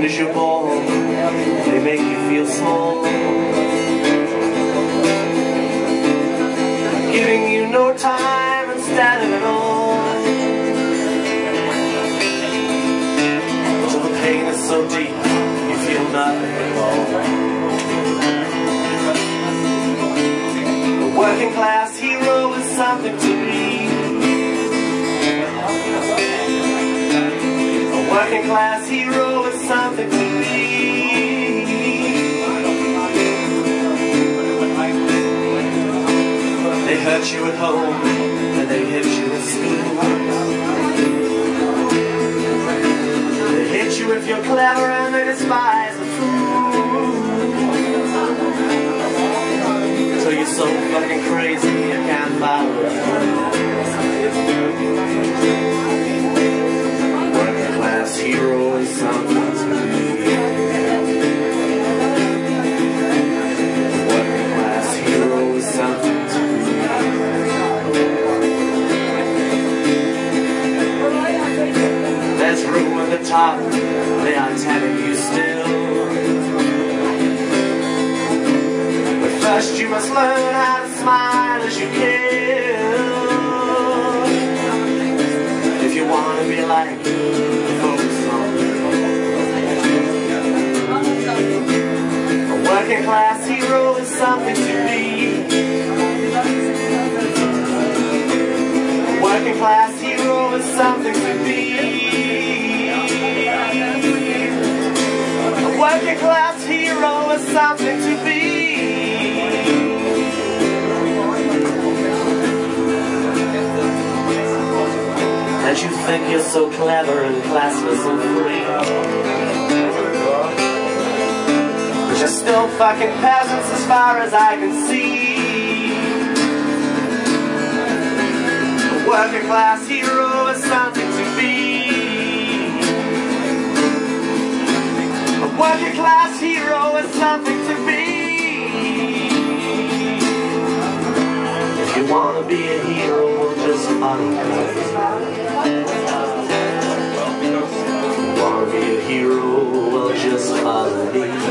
miserable They make you feel small. Giving you no time instead of it all. Till the pain is so deep You feel nothing at all. A working class hero is something to be. A working class hero they hurt you at home and they hit you at school. They hit you if you're clever and they despise fool. So you're so fucking crazy you can't follow There's room at the top, they are telling you still. But first you must learn how to smile as you kill. If you want to be like the folks on A working class hero is something to be. A working class hero is something A working class hero is something to be. And you think you're so clever and classless and free. But you're still fucking peasants as far as I can see. A working class working class hero is something to be. If you wanna be a hero, well, just. You wanna be a hero, well, just follow me.